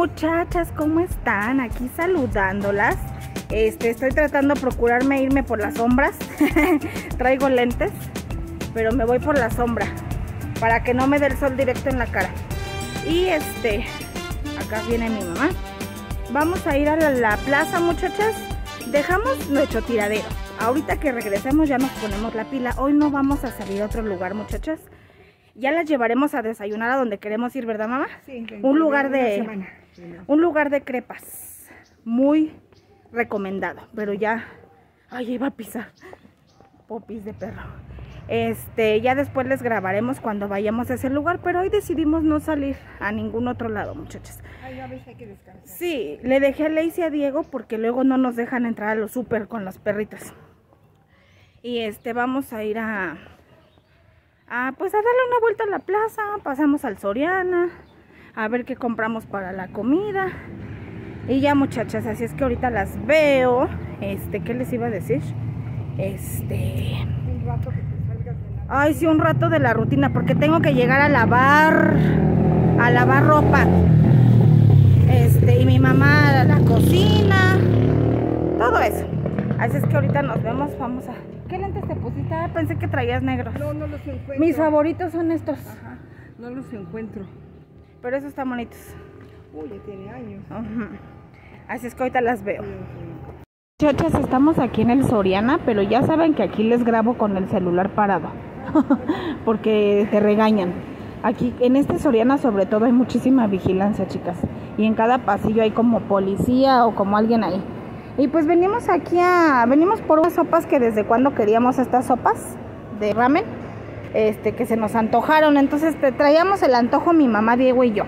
Muchachas, ¿cómo están? Aquí saludándolas. Este, estoy tratando de procurarme irme por las sombras. Traigo lentes, pero me voy por la sombra para que no me dé el sol directo en la cara. Y este, acá viene mi mamá. Vamos a ir a la, la plaza, muchachas. Dejamos nuestro tiradero. Ahorita que regresemos ya nos ponemos la pila. Hoy no vamos a salir a otro lugar, muchachas. Ya las llevaremos a desayunar a donde queremos ir, ¿verdad, mamá? Sí, Un lugar de semana. un lugar de crepas. Muy recomendado, pero ya ay, iba a pisar popis de perro. Este, ya después les grabaremos cuando vayamos a ese lugar, pero hoy decidimos no salir a ningún otro lado, muchachas. Ay, a veces hay que descansar. Sí, le dejé a Lacey a Diego porque luego no nos dejan entrar a los súper con las perritas. Y este, vamos a ir a, a, pues a darle una vuelta a la plaza, pasamos al Soriana, a ver qué compramos para la comida. Y ya muchachas, así es que ahorita las veo. Este, ¿qué les iba a decir? Este, Un rato que te salgas de la... Ay, sí, un rato de la rutina, porque tengo que llegar a lavar, a lavar ropa. Este, y mi mamá a la cocina, todo eso. Así es que ahorita nos vemos, vamos a... ¿Qué lentes te pusiste? Ah, pensé que traías negros. No, no los encuentro. Mis favoritos son estos, Ajá, no los encuentro. pero esos están bonitos. Uy, ya tiene años. Ujú. Así es que ahorita las veo. Muchachas, estamos aquí en el Soriana, pero ya saben que aquí les grabo con el celular parado, porque te regañan. Aquí en este Soriana sobre todo hay muchísima vigilancia, chicas, y en cada pasillo hay como policía o como alguien ahí. Y pues venimos aquí a, venimos por unas sopas que desde cuando queríamos estas sopas de ramen, este, que se nos antojaron. Entonces te traíamos el antojo mi mamá Diego y yo.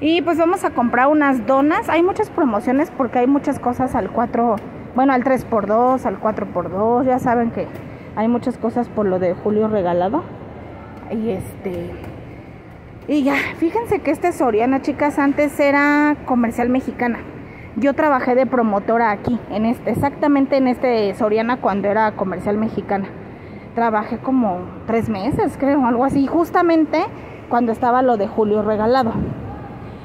Y pues vamos a comprar unas donas. Hay muchas promociones porque hay muchas cosas al 4, bueno, al 3x2, al 4x2. Ya saben que hay muchas cosas por lo de Julio regalado. Y este. Y ya, fíjense que este Soriana, chicas, antes era comercial mexicana. Yo trabajé de promotora aquí, en este, exactamente en este Soriana cuando era comercial mexicana. Trabajé como tres meses, creo, algo así, justamente cuando estaba lo de Julio regalado.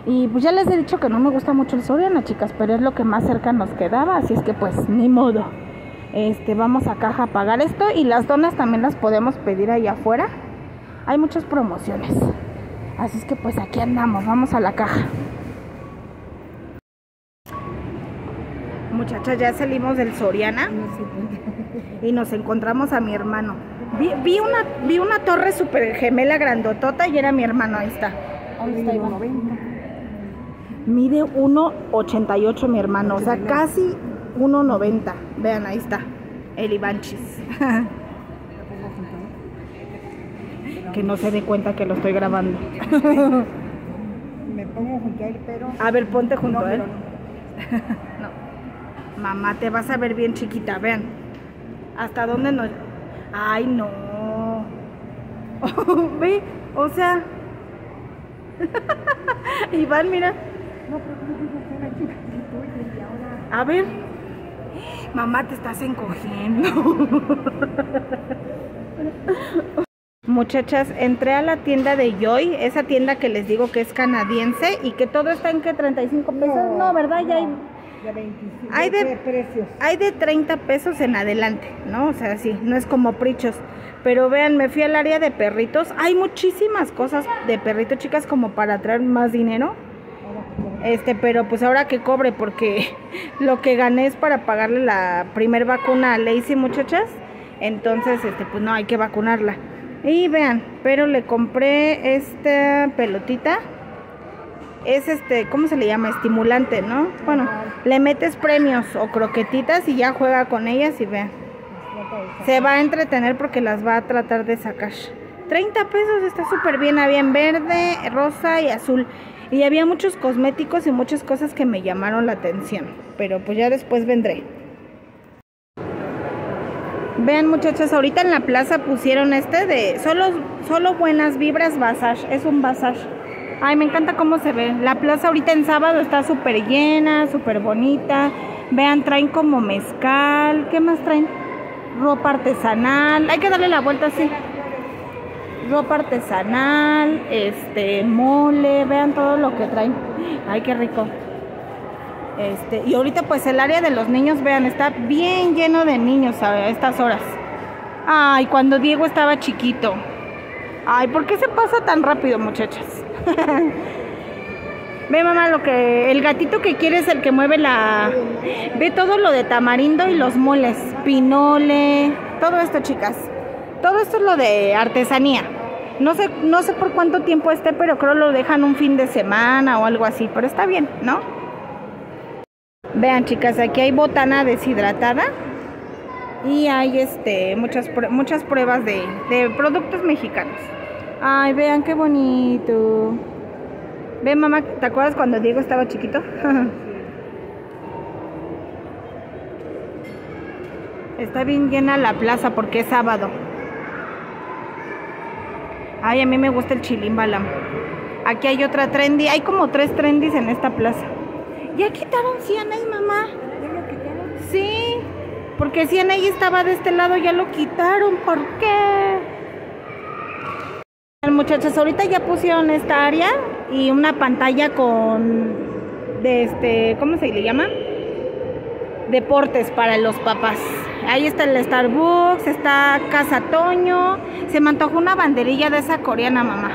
Y pues ya les he dicho que no me gusta mucho el Soriana, chicas, pero es lo que más cerca nos quedaba, así es que pues ni modo. Este, vamos a caja a pagar esto y las donas también las podemos pedir allá afuera. Hay muchas promociones. Así es que pues aquí andamos, vamos a la caja. Muchachas, ya salimos del Soriana y nos encontramos a mi hermano. Vi, vi una, vi una torre super gemela grandotota y era mi hermano, ahí está. ¿Dónde está Iván? 90. Mide 1,88 mi hermano, o sea, casi 1,90. Vean, ahí está, el Ivanchis. Que no se dé cuenta que lo estoy grabando. Me pongo junto a él, pero... A ver, ponte junto No, a él. No. Mamá, te vas a ver bien chiquita, vean. ¿Hasta dónde nos...? Ay, no. Ve, o sea... Iván, mira. No, pero ¿cómo digo que era chiquitito y ahora... A ver. Mamá, te estás encogiendo. Muchachas, entré a la tienda de Joy, esa tienda que les digo que es canadiense y que todo está en que 35 pesos. No, ¿verdad? Ya hay, De 25. Hay de- precios? hay de 30 pesos en adelante, ¿no? O sea, sí, no es como prichos. Pero vean, me fui al área de perritos. Hay muchísimas cosas de perritos, chicas, como para traer más dinero. Ahora que como- Este, pero pues ahora que cobre, porque lo que gané es para pagarle la primer vacuna a Lacey, muchachas. Entonces, este, pues no, hay que vacunarla. Y vean, pero le compré esta pelotita. Es este, ¿cómo se le llama? Estimulante, ¿no? Bueno, le metes premios o croquetitas y ya juega con ellas y vean. Se va a entretener porque las va a tratar de sacar. 30 pesos, está súper bien. Había en verde, rosa y azul. Y había muchos cosméticos y muchas cosas que me llamaron la atención. Pero pues ya después vendré. Vean muchachas, ahorita en la plaza pusieron este de solo, solo buenas vibras Basage. Es un Basage. Ay, me encanta cómo se ve. La plaza ahorita en sábado está súper llena, súper bonita. Vean, traen como mezcal. ¿Qué más traen? Ropa artesanal. Hay que darle la vuelta así. ropa artesanal, este, mole, vean todo lo que traen. Ay, qué rico. Este, y ahorita pues el área de los niños, vean, está bien lleno de niños a estas horas. Ay, cuando Diego estaba chiquito. Ay, ¿por qué se pasa tan rápido, muchachas? Ve mamá, lo que el gatito que quiere es el que mueve la Ve todo lo de tamarindo y los moles, pinole, todo esto, chicas. Todo esto es lo de artesanía. No sé no sé por cuánto tiempo esté, pero creo lo dejan un fin de semana o algo así, pero está bien, ¿no? Vean, chicas, aquí hay botana deshidratada y hay este muchas muchas pruebas de, de productos mexicanos. Ay, vean qué bonito. Ve, mamá, ¿te acuerdas cuando Diego estaba chiquito? Está bien llena la plaza porque es sábado. Ay, a mí me gusta el chilimbalam. Aquí hay otra trendy. Hay como tres trendys en esta plaza. Ya quitaron CNA, mamá. Sí, porque CNA estaba de este lado, ya lo quitaron. ¿Por qué? Muchachas, ahorita ya pusieron esta área y una pantalla con de este, ¿cómo se le llama? Deportes para los papás. Ahí está el Starbucks, está Casa Toño. Se me antojó una banderilla de esa coreana, mamá.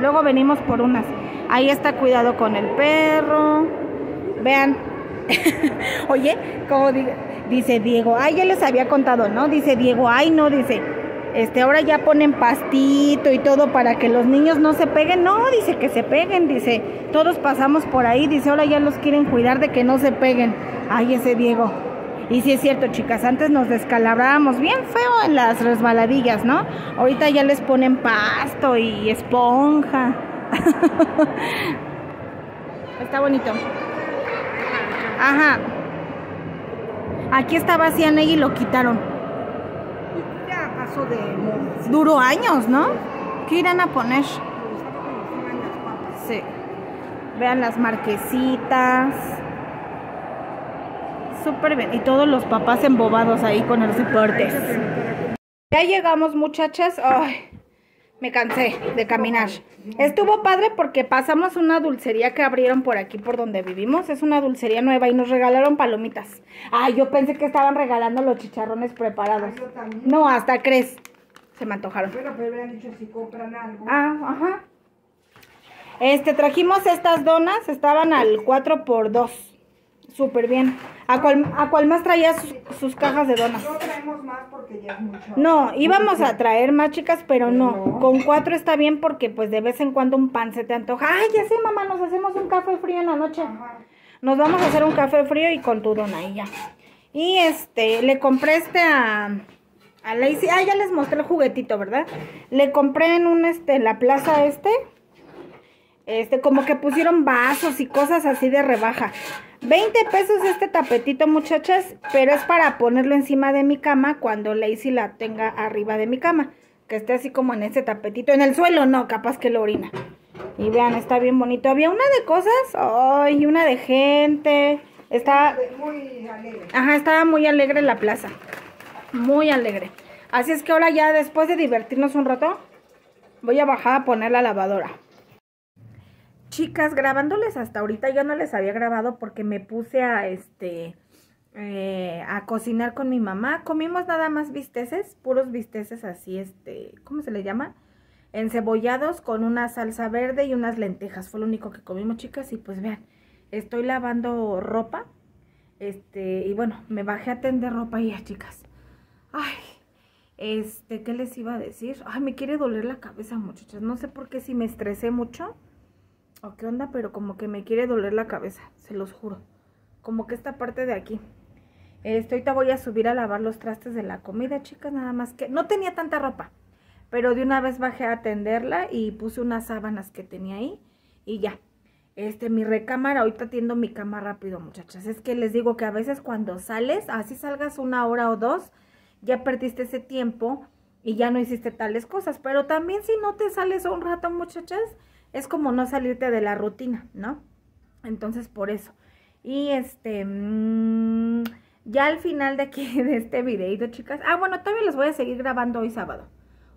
Luego venimos por unas. Ahí está cuidado con el perro. Vean. Oye, como dice Diego, ay, ya les había contado, ¿no? Dice Diego, ay, no, dice este, ahora ya ponen pastito y todo para que los niños no se peguen. No, dice que se peguen, dice, todos pasamos por ahí, dice, ahora ya los quieren cuidar de que no se peguen. Ay, ese Diego. Y sí es cierto, chicas, antes nos descalabrábamos bien feo en las resbaladillas, ¿no? Ahorita ya les ponen pasto y esponja. Está bonito. Ajá. Aquí estaba Ciane y lo quitaron de Duró años, ¿no? ¿Qué irán a poner? Sí. Vean las marquesitas. Súper bien. Y todos los papás embobados ahí con los deportes. Ya llegamos, muchachas. Ay, me cansé de caminar. Estuvo padre porque pasamos una dulcería que abrieron por aquí, por donde vivimos. Es una dulcería nueva y nos regalaron palomitas. Ay, yo pensé que estaban regalando los chicharrones preparados. no, hasta crees. Se me antojaron. Pero, pero dicho si compran algo. Ah, ajá. Este, trajimos estas donas, estaban al 4 por 2 Súper bien. ¿A cuál, ¿A cuál más traía sus, cajas de donas? No traemos más porque ya es mucho. No, íbamos a traer más chicas, pero no. Con cuatro está bien porque pues de vez en cuando un pan se te antoja. Ay, ya sé, mamá, nos hacemos un café frío en la noche. Nos vamos a hacer un café frío y con tu dona y ya. Y este, le compré este a, a Lacey. Ah, ya les mostré el juguetito, ¿verdad? Le compré en un, este, la plaza este. Este, como que pusieron vasos y cosas así de rebaja. 20 pesos este tapetito, muchachas, pero es para ponerlo encima de mi cama cuando Lacey la tenga arriba de mi cama. Que esté así como en ese tapetito. En el suelo no, capaz que lo orina. Y vean, está bien bonito. Había una de cosas, ay, una de gente. Está... Muy alegre. Ajá, estaba muy alegre la plaza. Muy alegre. Así es que ahora ya después de divertirnos un rato, voy a bajar a poner la lavadora. Chicas, grabándoles hasta ahorita, yo no les había grabado porque me puse a este eh, a cocinar con mi mamá. Comimos nada más bisteces, puros bisteces así, este, ¿cómo se le llama? Encebollados con una salsa verde y unas lentejas. Fue lo único que comimos, chicas. Y pues vean, estoy lavando ropa. Este, y bueno, me bajé a tender ropa ya, chicas. Ay, este, ¿qué les iba a decir? Ay, me quiere doler la cabeza, muchachas. No sé por qué si me estresé mucho o qué onda, pero como que me quiere doler la cabeza, se los juro. Como que esta parte de aquí. Este, ahorita voy a subir a lavar los trastes de la comida, chicas, nada más que... No tenía tanta ropa, pero de una vez bajé a atenderla y puse unas sábanas que tenía ahí y ya. Este, mi recámara, ahorita atiendo mi cama rápido, muchachas. Es que les digo que a veces cuando sales, así salgas una hora o dos, ya perdiste ese tiempo y ya no hiciste tales cosas. Pero también si no te sales un rato, muchachas, es como no salirte de la rutina, ¿no? Entonces, por eso. Y este, mmm, ya al final de aquí, de este videito, chicas. Ah, bueno, todavía les voy a seguir grabando hoy sábado.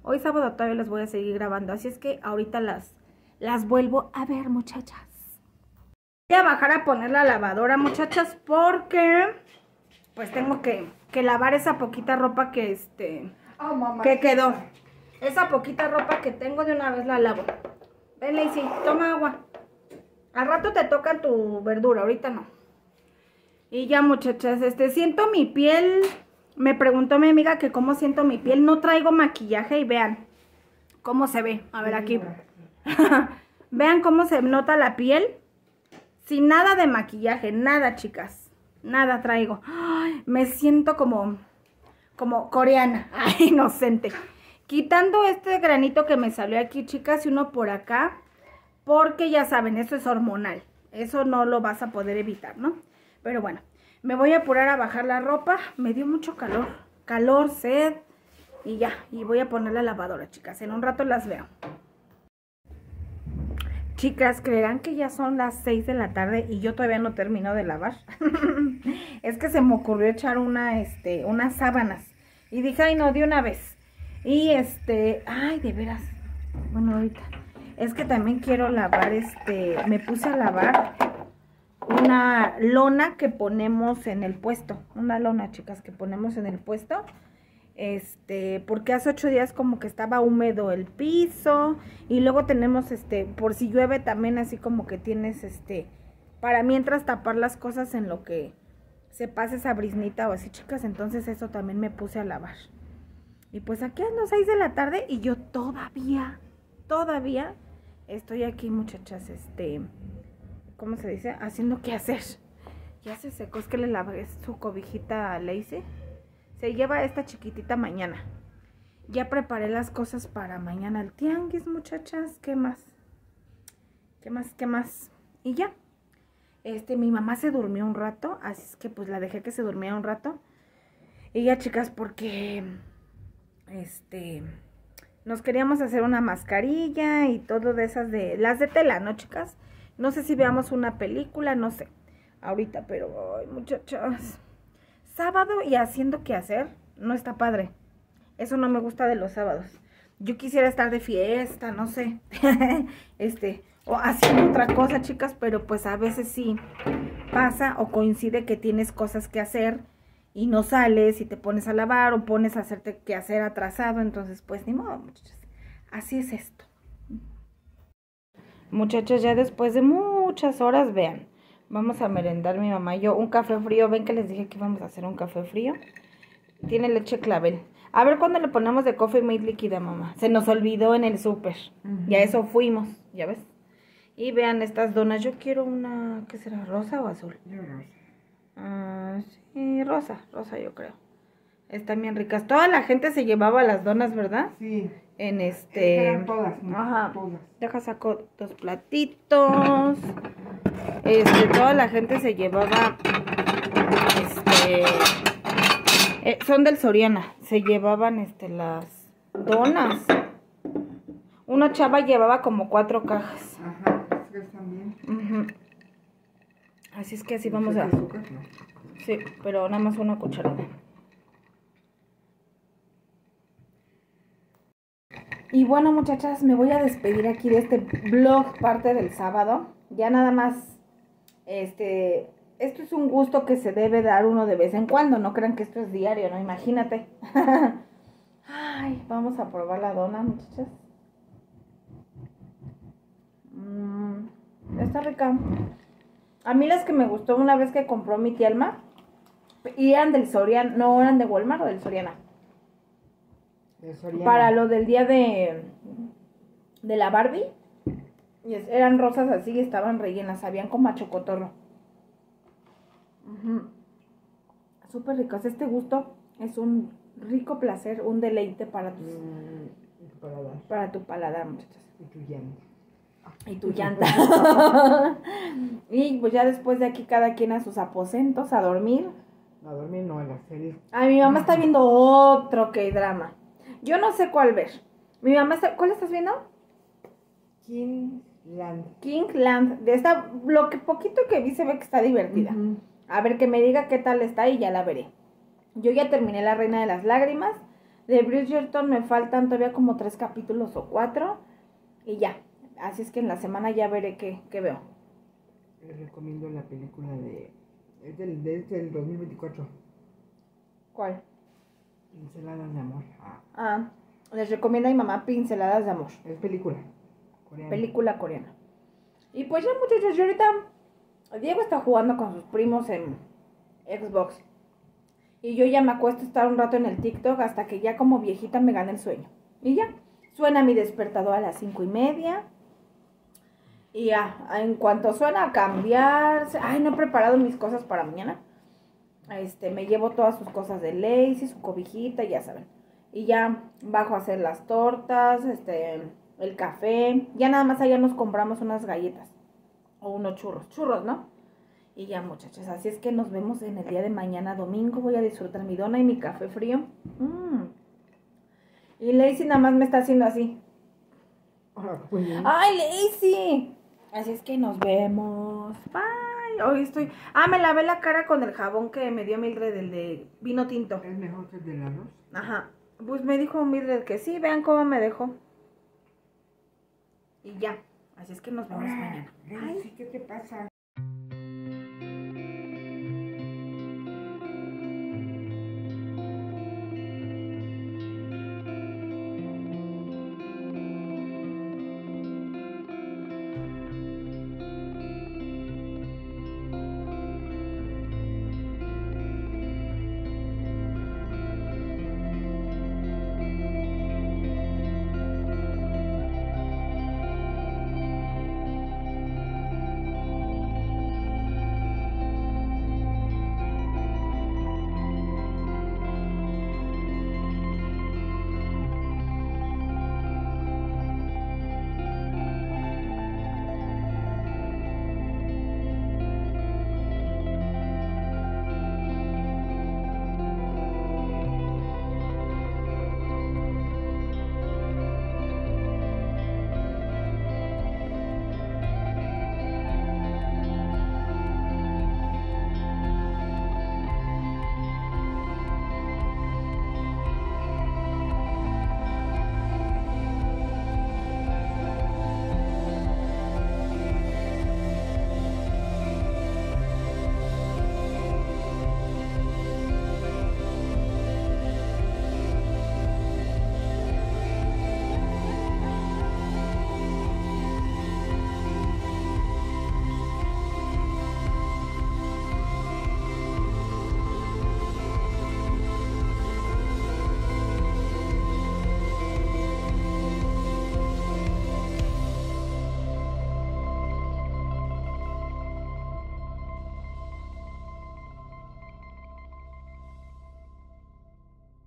Hoy sábado todavía les voy a seguir grabando, así es que ahorita las, las vuelvo a ver, muchachas. Voy a bajar a poner la lavadora, muchachas, porque pues tengo que, que lavar esa poquita ropa que este Oh, mamá. que quedó. Esa poquita ropa que tengo de una vez la lavo. Ven, Lacey, toma agua. Al rato te toca tu verdura, ahorita no. Y ya, muchachas, este, siento mi piel. Me preguntó mi amiga que cómo siento mi piel. No traigo maquillaje y vean cómo se ve. A ver, aquí. vean cómo se nota la piel. Sin nada de maquillaje, nada, chicas. Nada traigo. Me siento como como coreana, ay, inocente. Quitando este granito que me salió aquí, chicas, y uno por acá, porque ya saben, eso es hormonal. Eso no lo vas a poder evitar, ¿no? Pero bueno, me voy a apurar a bajar la ropa. Me dio mucho calor, calor, sed, y ya. Y voy a poner la lavadora, chicas. En un rato las veo. Chicas, creerán que ya son las 6 de la tarde y yo todavía no termino de lavar. es que se me ocurrió echar una, este, unas sábanas. Y dije, ay no, de una vez. Y este, ay, de veras. Bueno, ahorita. Es que también quiero lavar, este, me puse a lavar una lona que ponemos en el puesto. Una lona, chicas, que ponemos en el puesto este, porque hace ocho días como que estaba húmedo el piso y luego tenemos, este, por si llueve también así como que tienes, este, para mientras tapar las cosas en lo que se pase esa brisnita o así, chicas, entonces eso también me puse a lavar. Y pues aquí a las seis de la tarde y yo todavía, todavía estoy aquí, muchachas, este, ¿cómo se dice? Haciendo qué hacer. Ya se secó, es que le lavé su cobijita a Lacey. Se lleva esta chiquitita mañana. Ya preparé las cosas para mañana el tianguis, muchachas. ¿Qué más? ¿Qué más? ¿Qué más? Y ya. Este, mi mamá se durmió un rato, así es que pues la dejé que se durmiera un rato. Y ya, chicas, porque este nos queríamos hacer una mascarilla y todo de esas de las de tela, ¿no, chicas? No sé si veamos una película, no sé. Ahorita, pero ay, muchachas sábado y haciendo qué hacer, no está padre. Eso no me gusta de los sábados. Yo quisiera estar de fiesta, no sé. este, o haciendo otra cosa, chicas, pero pues a veces sí pasa o coincide que tienes cosas que hacer y no sales y te pones a lavar o pones a hacerte que hacer atrasado, entonces pues ni modo, muchachas. Así es esto. Muchachas, ya después de muchas horas, vean, Vamos a merendar mi mamá y yo un café frío. Ven que les dije que íbamos a hacer un café frío. Tiene leche clavel. A ver cuándo le ponemos de coffee mate líquida, mamá. Se nos olvidó en el súper. Uh -huh. Y a eso fuimos, ¿ya ves? Y vean estas donas. Yo quiero una, ¿qué será? ¿Rosa o azul? Yo rosa. Ah, sí, rosa, rosa yo creo. Están bien ricas. Toda la gente se llevaba las donas, ¿verdad? Sí. En este... Eran todas, ¿no? Ajá. Todas. Deja saco dos platitos. Este, toda la gente se llevaba, este, eh, son del Soriana, se llevaban, este, las donas. Una chava llevaba como cuatro cajas. Ajá, es que también. Así es que así vamos a, Azúcar, no. sí, pero nada más una cucharada. Y bueno, muchachas, me voy a despedir aquí de este vlog parte del sábado. Ya nada más este, esto es un gusto que se debe dar uno de vez en cuando, no crean que esto es diario, ¿no? Imagínate. Ay, vamos a probar la dona, muchachas. Mm, está rica. A mí las que me gustó una vez que compró mi tía Alma, y eran del Soriana, no eran de Walmart o del Soriana. De Soriana. Para lo del día de, de la Barbie. Eran rosas así y estaban rellenas, sabían como a chocotorro. Súper ricos. Este gusto es un rico placer, un deleite para, tus, Mm, y tu paladar. para tu paladar, muchachos. Y tu. Y tu llanta. y pues ya después de aquí cada quien a sus aposentos a dormir. A dormir no, a la serie. Ay, mi mamá está viendo otro que drama. Yo no sé cuál ver. Mi mamá está, ¿cuál estás viendo? Kingland. Kingland. De esta, lo que poquito que vi se ve que está divertida. A ver que me diga qué tal está y ya la veré. Yo ya terminé La Reina de las Lágrimas. De Bridgerton me faltan todavía como tres capítulos o cuatro. Y ya. Así es que en la semana ya veré qué, qué veo. Les recomiendo la película de. Es del, de- es del 2024. ¿Cuál? Pinceladas de amor. Ah, Ah, les recomiendo a mi mamá Pinceladas de Amor. es película. Coreana. Película coreana. Y pues ya muchachos, yo ahorita Diego está jugando con sus primos en Xbox. Y yo ya me acuesto a estar un rato en el TikTok hasta que ya como viejita me gane el sueño. Y ya, suena mi despertador a las cinco y media. Y ya, en cuanto suena a cambiarse, ay, no he preparado mis cosas para mañana. Este, me llevo todas sus cosas de Lazy, su cobijita, ya saben. Y ya bajo a hacer las tortas, este, el café. Ya nada más allá nos compramos unas galletas. O unos churros. Churros, ¿no? Y ya, muchachos. Así es que nos vemos en el día de mañana, domingo. Voy a disfrutar mi dona y mi café frío. Mm. Y Lacey nada más me está haciendo así. Ah. ¡Ay, Lacey! Así es que nos vemos. Bye. Hoy estoy. Ah, me lavé la cara con el jabón que me dio Mildred, el de vino tinto. ¿Es mejor que el del arroz? Ajá. Pues me dijo Mildred que sí, vean cómo me dejó. Y ya. Así es que nos vemos mañana. Ay. Sí, ¿qué te pasa?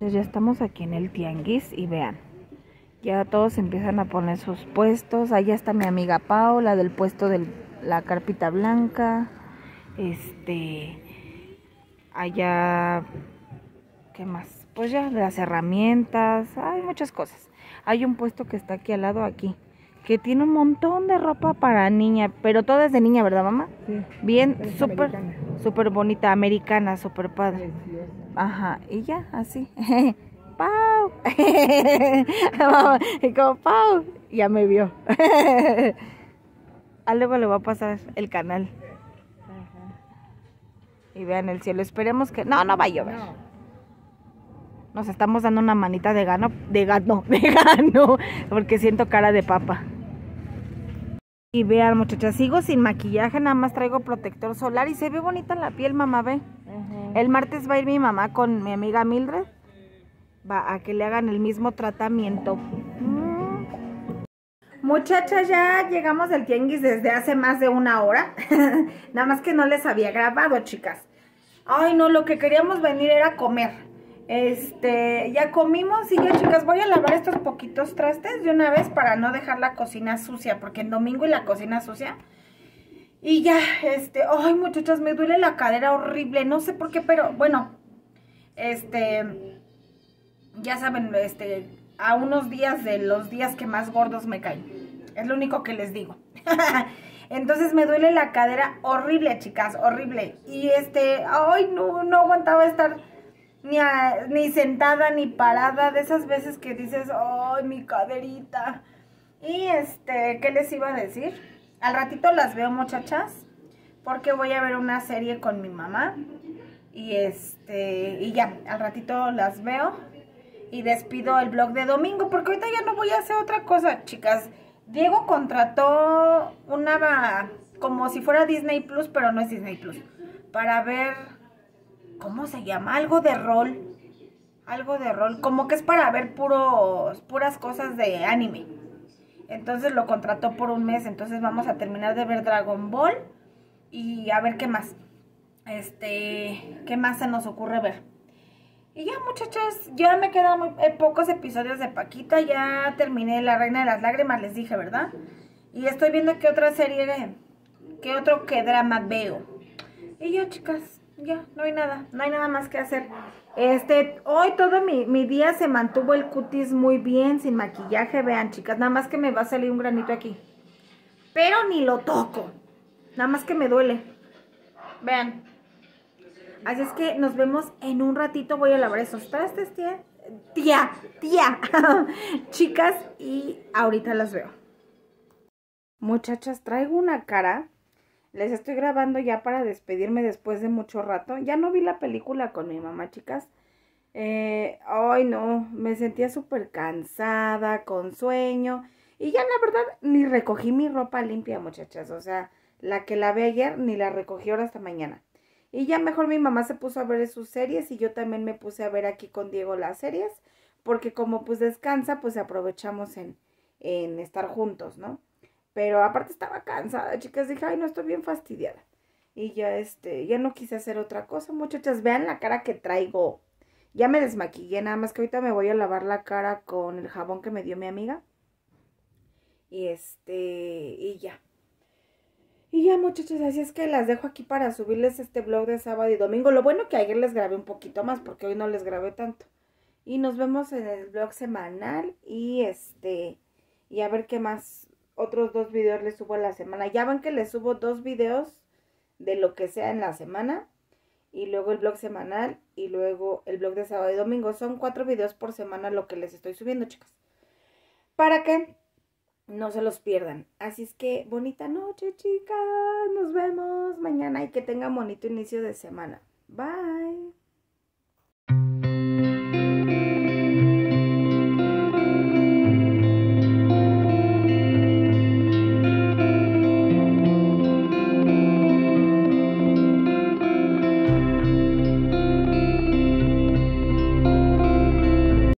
Pues ya estamos aquí en el tianguis y vean, ya todos empiezan a poner sus puestos. Allá está mi amiga Paula del puesto de la carpita blanca. Este, allá, ¿qué más? Pues ya las herramientas, hay muchas cosas. Hay un puesto que está aquí al lado, aquí, que tiene un montón de ropa para niña, pero todo es de niña, ¿verdad, mamá? Sí. Bien, súper. Súper bonita, americana, súper padre. Ajá, y ya, así. Pau. y como Pau, ya me vio. a luego le va a pasar el canal. Y vean el cielo. Esperemos que. No, no va a llover. No. Nos estamos dando una manita de gano. De gato, de gano. Porque siento cara de papa. Y vean, muchachas, sigo sin maquillaje, nada más traigo protector solar y se ve bonita la piel, mamá, ve. El martes va a ir mi mamá con mi amiga Mildred. Va a que le hagan el mismo tratamiento. Mm. Muchachas, ya llegamos del tianguis desde hace más de una hora. Nada más que no les había grabado, chicas. Ay, no, lo que queríamos venir era comer. Este, ya comimos y ya, chicas, voy a lavar estos poquitos trastes de una vez para no dejar la cocina sucia, porque en domingo y la cocina sucia. Y ya, este, ay muchachas, me duele la cadera horrible, no sé por qué, pero bueno, este, ya saben, este, a unos días de los días que más gordos me caen. Es lo único que les digo. Entonces me duele la cadera horrible, chicas, horrible. Y este, ay, no, no aguantaba estar ni, a- ni sentada ni parada, de esas veces que dices, ay, mi caderita. Y este, ¿qué les iba a decir? Al ratito las veo, muchachas, porque voy a ver una serie con mi mamá. Y este, y ya, al ratito las veo y despido el blog de domingo, porque ahorita ya no voy a hacer otra cosa, chicas. Diego contrató una como si fuera Disney Plus, pero no es Disney Plus, para ver ¿cómo se llama? Algo de rol. Algo de rol, como que es para ver puros puras cosas de anime. Entonces lo contrató por un mes, entonces vamos a terminar de ver Dragon Ball y a ver qué más. Este, qué más se nos ocurre ver. Y ya, muchachas, ya me quedan muy eh, pocos episodios de Paquita. Ya terminé La Reina de las Lágrimas, les dije, ¿verdad? Y estoy viendo qué otra serie, qué otro que drama veo. Y yo, chicas, ya, no hay nada, no hay nada más que hacer. Este, hoy todo mi, mi día se mantuvo el cutis muy bien, sin maquillaje, vean, chicas, nada más que me va a salir un granito aquí. Pero ni lo toco, nada más que me duele. Vean. Así es que nos vemos en un ratito. Voy a lavar esos trastes, tía. Tía, tía. Chicas, y ahorita las veo. Muchachas, traigo una cara. Les estoy grabando ya para despedirme después de mucho rato. Ya no vi la película con mi mamá, chicas. Eh, ay, no, me sentía súper cansada, con sueño. Y ya la verdad, ni recogí mi ropa limpia, muchachas. O sea, la que lavé ayer, ni la recogí ahora hasta mañana. Y ya mejor mi mamá se puso a ver sus series y yo también me puse a ver aquí con Diego las series, porque como pues descansa, pues aprovechamos en, en estar juntos, ¿no? Pero aparte estaba cansada, chicas, dije, ay, no estoy bien fastidiada. Y ya este, ya no quise hacer otra cosa, muchachas, vean la cara que traigo. Ya me desmaquillé, nada más que ahorita me voy a lavar la cara con el jabón que me dio mi amiga. Y este, y ya. Y ya muchachos, así es que las dejo aquí para subirles este vlog de sábado y domingo. Lo bueno que ayer les grabé un poquito más porque hoy no les grabé tanto. Y nos vemos en el vlog semanal y este, y a ver qué más, otros dos videos les subo a la semana. Ya ven que les subo dos videos de lo que sea en la semana. Y luego el vlog semanal y luego el vlog de sábado y domingo. Son cuatro videos por semana lo que les estoy subiendo, chicas. Para que no se los pierdan. Así es que bonita noche, chicas. Nos vemos mañana y que tengan bonito inicio de semana. Bye.